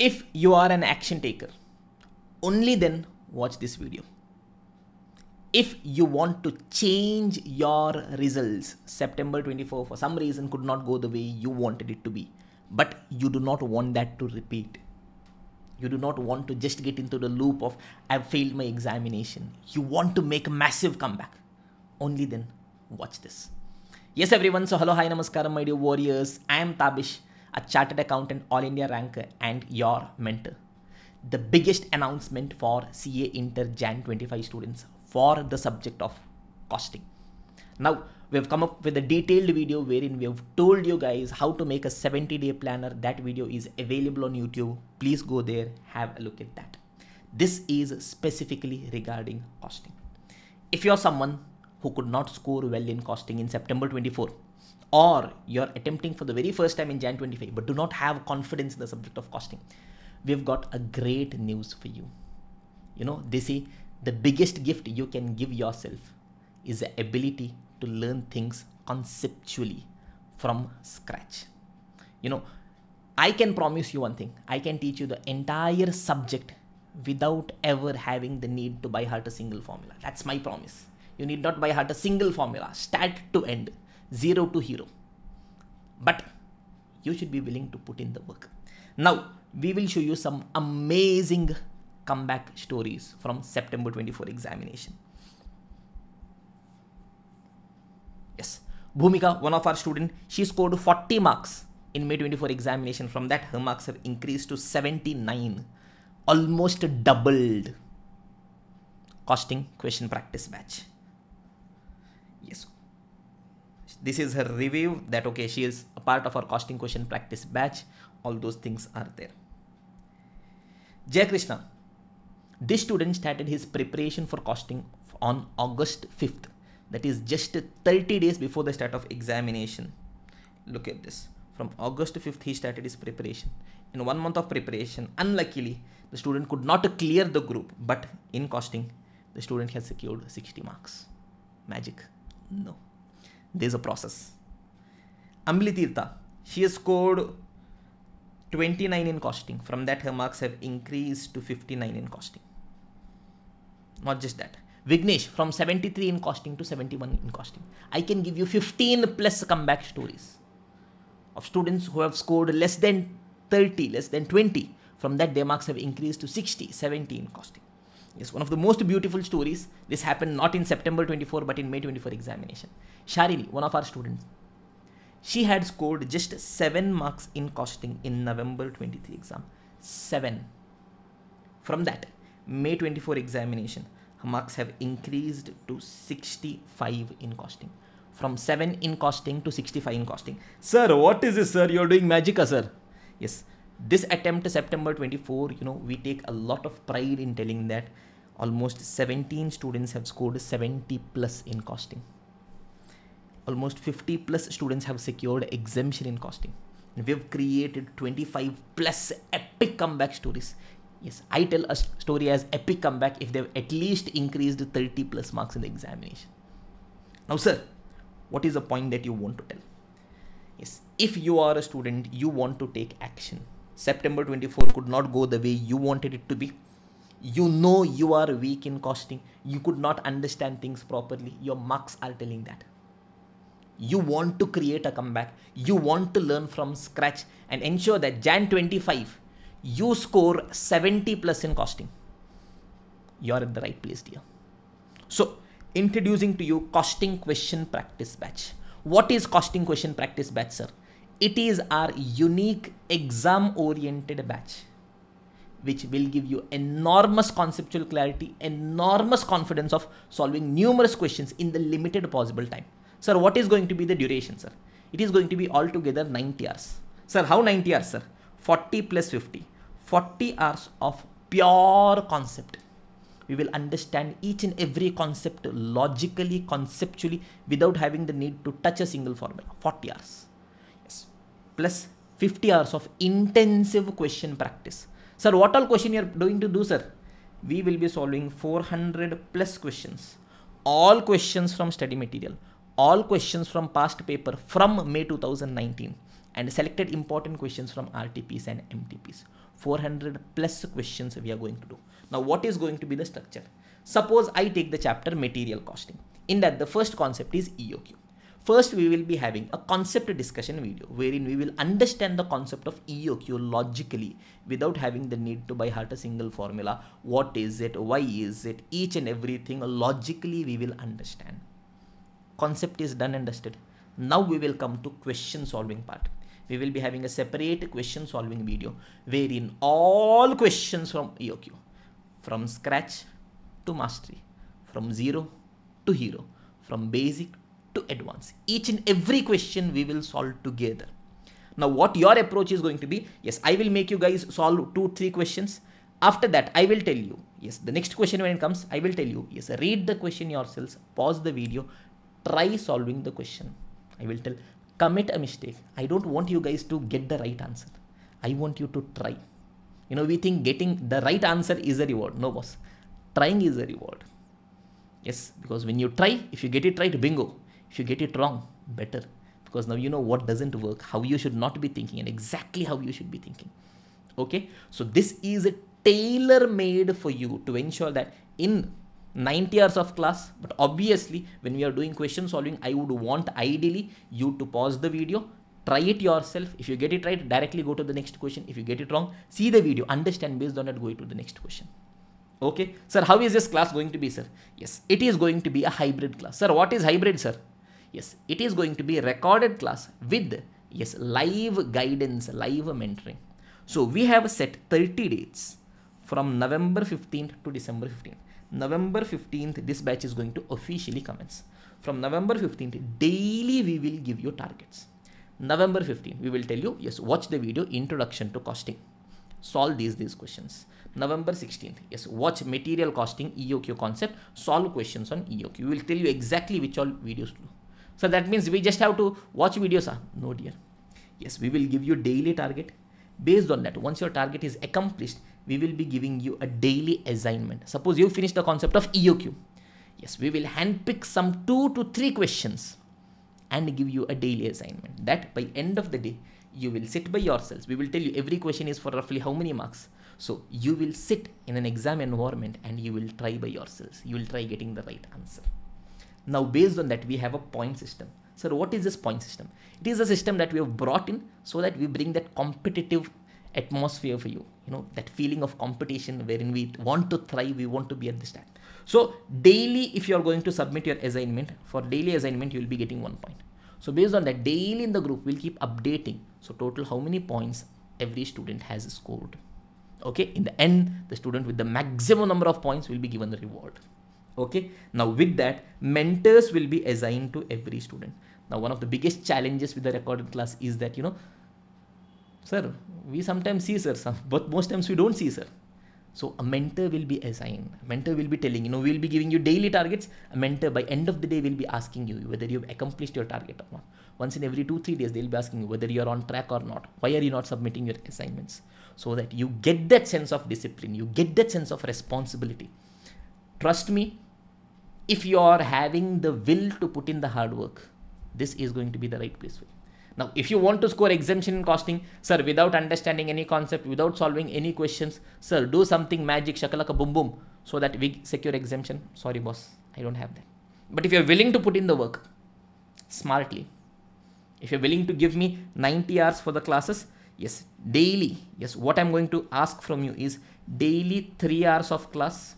If you are an action taker, only then watch this video. If you want to change your results, September 24 for some reason could not go the way you wanted it to be, but you do not want that to repeat. You do not want to just get into the loop of I've failed my examination. You want to make a massive comeback. Only then watch this. Yes, everyone. So, hello, hi, namaskaram, my dear warriors. I am Tabish, a chartered accountant, all India rank and your mentor. The biggest announcement for CA Inter Jan 25 students for the subject of costing. Now, we have come up with a detailed video wherein we have told you guys how to make a 70 day planner. That video is available on YouTube. Please go there, have a look at that. This is specifically regarding costing. If you're someone who could not score well in costing in September 24, or you're attempting for the very first time in Jan 25 but do not have confidence in the subject of costing, we've got a great news for you. You know, they say the biggest gift you can give yourself is the ability to learn things conceptually from scratch. You know, I can promise you one thing I can teach you the entire subject without ever having the need to by heart a single formula. That's my promise. You need not by heart a single formula, start to end, zero to hero. But you should be willing to put in the work. Now, we will show you some amazing comeback stories from September 24 examination. Yes, Bhumika, one of our student, she scored 40 marks in May 24 examination. From that, her marks have increased to 79, almost doubled. Costing question practice batch. Yes, this is her review that okay, she is a part of our costing question practice batch. All those things are there. Jay Krishna, this student started his preparation for costing on August 5th. That is just 30 days before the start of examination. Look at this. From August 5th, he started his preparation. In one month of preparation, unluckily, the student could not clear the group, but in costing, the student has secured 60 marks. Magic? No. There's a process. Ambili Tirtha, she has scored 29 in costing. From that, her marks have increased to 59 in costing. Not just that. Vignesh from 73 in costing to 71 in costing. I can give you 15 plus comeback stories of students who have scored less than 30, less than 20. From that, their marks have increased to 60, 70 in costing. Yes, one of the most beautiful stories. This happened not in September 24, but in May 24 examination. Sharini, one of our students, she had scored just 7 marks in costing in November 23 exam. 7. From that, May 24 examination, her marks have increased to 65 in costing. From 7 in costing to 65 in costing. Sir, what is this, sir? You're doing magic, sir. Yes, this attempt September 24, you know, we take a lot of pride in telling that almost 17 students have scored 70 plus in costing. Almost 50 plus students have secured exemption in costing. And we have created 25 plus epic comeback stories. Yes, I tell a story as epic comeback if they've at least increased 30 plus marks in the examination. Now, sir, what is the point that you want to tell? Yes, if you are a student, you want to take action. September 24 could not go the way you wanted it to be. You know you are weak in costing. You could not understand things properly. Your marks are telling that. You want to create a comeback. You want to learn from scratch and ensure that Jan 25 you score 70 plus in costing. You're at the right place, dear. So, introducing to you costing question practice batch. What is costing question practice batch, sir? It is our unique exam oriented batch which will give you enormous conceptual clarity, enormous confidence of solving numerous questions in the limited possible time. Sir, what is going to be the duration, sir? It is going to be altogether 90 hours. Sir, how 90 hours, sir? 40 plus 50. 40 hours of pure concept. We will understand each and every concept logically, conceptually, without having the need to touch a single formula. 40 hours. Yes. Plus 50 hours of intensive question practice. Sir, what all question you are going to do, sir? We will be solving 400 plus questions. All questions from study material. All questions from past paper from May 2019 and selected important questions from RTPs and MTPs. 400 plus questions we are going to do. Now, what is going to be the structure? Suppose I take the chapter material costing. In that, the first concept is EOQ. First, we will be having a concept discussion video wherein we will understand the concept of EOQ logically without having the need to by heart a single formula. What is it? Why is it? Each and everything logically we will understand. Concept is done and dusted. Now we will come to question solving part. We will be having a separate question solving video wherein all questions from EOQ from scratch to mastery, from zero to hero, from basic to advance. Each and every question we will solve together. Now, what your approach is going to be, yes, I will make you guys solve two, three questions. After that, I will tell you, yes, the next question when it comes, I will tell you, yes, read the question yourselves, pause the video, try solving the question. I will tell, commit a mistake. I don't want you guys to get the right answer. I want you to try. You know, we think getting the right answer is a reward. No, boss. Trying is a reward. Yes, because when you try, if you get it right, bingo. If you get it wrong, better. Because now you know what doesn't work, how you should not be thinking, and exactly how you should be thinking. Okay, so this is a tailor made for you to ensure that in 90 hours of class, but obviously, when we are doing question solving, I would want ideally you to pause the video, try it yourself. If you get it right, directly go to the next question. If you get it wrong, see the video, understand based on that, go to the next question. Okay, sir, how is this class going to be, sir? Yes, it is going to be a hybrid class. Sir, what is hybrid, sir? Yes, it is going to be a recorded class with, yes, live guidance, live mentoring. So we have set 30 dates from November 15th to December 15th. November 15th, this batch is going to officially commence. From November 15th, daily we will give you targets. November 15th, we will tell you, yes, watch the video Introduction to Costing. Solve these, these questions. November 16th, yes, watch Material Costing EOQ concept, solve questions on EOQ. We will tell you exactly which all videos to do. So that means we just have to watch videos. Ah, no dear. Yes, we will give you daily target. Based on that, once your target is accomplished, we will be giving you a daily assignment. Suppose you finish the concept of EOQ. Yes, we will handpick some two to three questions and give you a daily assignment. That by end of the day, you will sit by yourselves. We will tell you every question is for roughly how many marks. So you will sit in an exam environment and you will try by yourselves. You will try getting the right answer. Now, based on that, we have a point system. So, what is this point system? It is a system that we have brought in so that we bring that competitive atmosphere for you. You know, that feeling of competition wherein we want to thrive, we want to be at this time. So, daily, if you are going to submit your assignment, for daily assignment, you will be getting one point. So, based on that, daily in the group, we'll keep updating. So, total how many points every student has scored. Okay, in the end, the student with the maximum number of points will be given the reward okay? Now with that mentors will be assigned to every student. Now one of the biggest challenges with the recorded class is that you know sir we sometimes see sir some, but most times we don't see sir. So a mentor will be assigned. A mentor will be telling you know we'll be giving you daily targets. A mentor by end of the day will be asking you whether you've accomplished your target or not. Once in every two three days they'll be asking you whether you're on track or not. Why are you not submitting your assignments? So that you get that sense of discipline. You get that sense of responsibility. Trust me if you are having the will to put in the hard work, this is going to be the right place for you. Now, if you want to score exemption in costing, sir, without understanding any concept, without solving any questions, sir, do something magic, shakalaka boom boom, so that we secure exemption. Sorry, boss, I don't have that. But if you're willing to put in the work smartly, if you're willing to give me 90 hours for the classes, yes, daily, yes, what I'm going to ask from you is daily three hours of class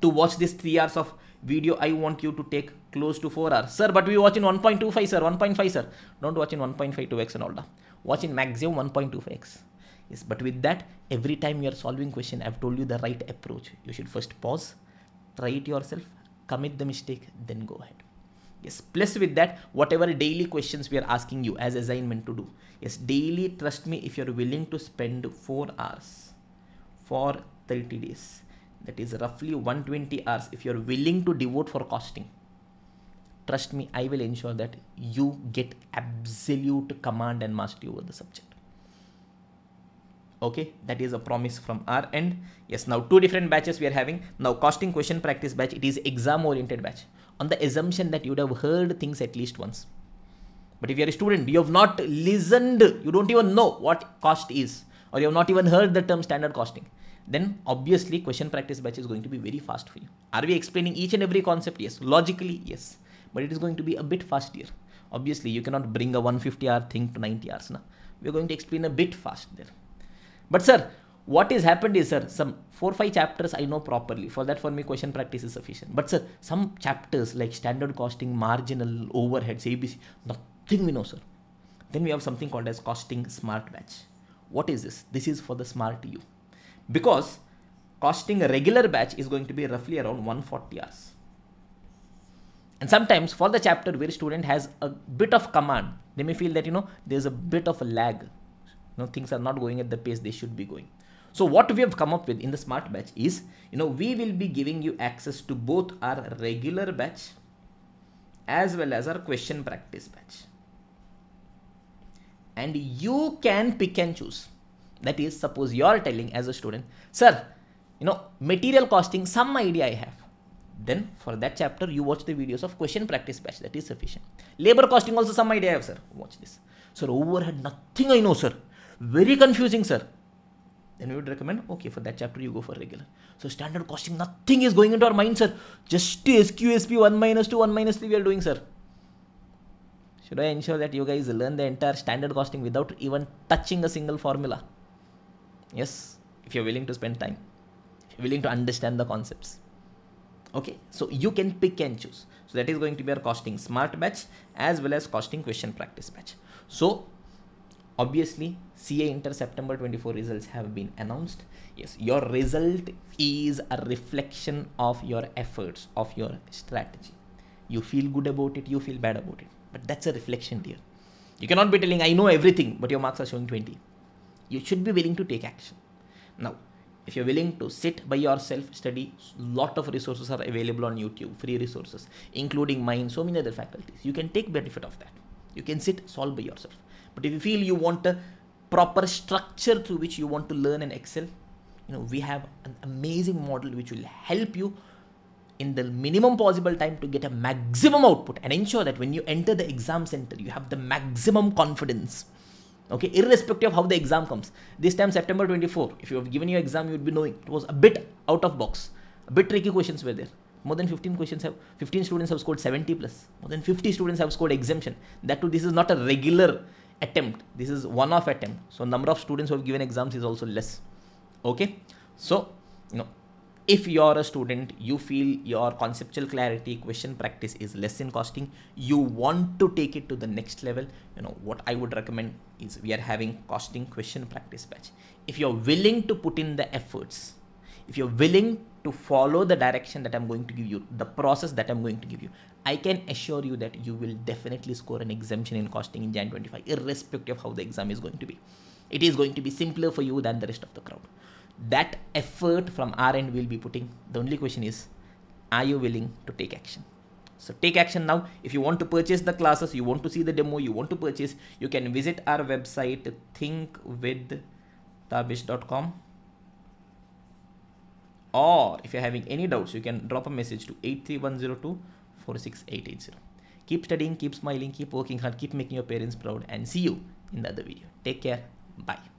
to watch this three hours of video I want you to take close to 4 hours. Sir, but we watch in 1.25 sir, 1.5 sir. Don't watch in 1.52x and all that. Watch in maximum 1.25x. Yes, but with that, every time you are solving question, I've told you the right approach. You should first pause, try it yourself, commit the mistake, then go ahead. Yes, plus with that, whatever daily questions we are asking you as assignment to do. Yes, daily, trust me, if you're willing to spend 4 hours for 30 days, that is roughly 120 hours if you're willing to devote for costing. Trust me i will ensure that you get absolute command and mastery over the subject. Okay? That is a promise from our end. Yes now two different batches we are having. Now costing question practice batch it is exam oriented batch. On the assumption that you would have heard things at least once. But if you're a student, you have not listened, you don't even know what cost is, or you have not even heard the term standard costing, then obviously question practice batch is going to be very fast for you. Are we explaining each and every concept? Yes. Logically, yes. But it is going to be a bit faster. Obviously, you cannot bring a 150 hour thing to 90 hours. Now. We're going to explain a bit fast there. But sir, what is happened is sir, some four or five chapters I know properly. For that, for me, question practice is sufficient. But sir, some chapters like standard costing, marginal, overheads, ABC, nothing we know, sir. Then we have something called as costing smart batch. What is this? This is for the smart you. Because costing a regular batch is going to be roughly around 140 hours. And sometimes for the chapter where student has a bit of command, they may feel that, you know, there's a bit of a lag. You know, things are not going at the pace they should be going. So what we have come up with in the smart batch is, you know, we will be giving you access to both our regular batch as well as our question practice batch. And you can pick and choose. That is, suppose you are telling as a student, sir, you know, material costing, some idea I have then for that chapter, you watch the videos of question practice batch. That is sufficient. Labor costing also some idea I have, sir. Watch this. Sir, overhead, nothing I know, sir. Very confusing, sir. Then we would recommend, okay, for that chapter, you go for regular. So standard costing, nothing is going into our mind, sir. Just SQSP 1 minus 2, 1 minus 3 we are doing, sir. Should I ensure that you guys learn the entire standard costing without even touching a single formula? Yes, if you're willing to spend time, willing to understand the concepts. Okay so you can pick and choose. So that is going to be our costing smart batch as well as costing question practice batch. So obviously ca inter september 24 results have been announced. Yes your result is a reflection of your efforts of your strategy. You feel good about it you feel bad about it. But that's a reflection dear. You cannot be telling i know everything but your marks are showing 20 you should be willing to take action. Now if you're willing to sit by yourself study lot of resources are available on youtube free resources including mine so many other faculties. You can take benefit of that. You can sit solve by yourself. But if you feel you want a proper structure through which you want to learn and excel you know we have an amazing model which will help you in the minimum possible time to get a maximum output and ensure that when you enter the exam center you have the maximum confidence okay irrespective of how the exam comes. This time september 24 if you have given your exam you would be knowing. It was a bit out of box. A bit tricky questions were there. More than 15 questions have 15 students have scored 70 plus. More than 50 students have scored exemption. That too this is not a regular attempt. This is one off attempt. So number of students who have given exams is also less. Okay? So you know if you're a student you feel your conceptual clarity question practice is less in costing you want to take it to the next level you know what i would recommend is we are having costing question practice batch. If you're willing to put in the efforts if you're willing to follow the direction that i'm going to give you the process that i'm going to give you i can assure you that you will definitely score an exemption in costing in jan 25 irrespective of how the exam is going to be. It is going to be simpler for you than the rest of the crowd that effort from our end we'll be putting. The only question is are you willing to take action? So take action now. If you want to purchase the classes you want to see the demo you want to purchase you can visit our website thinkwithtabish.com or if you're having any doubts you can drop a message to 83102 46880 keep studying keep smiling keep working hard keep making your parents proud and see you in the other video. Take care. Bye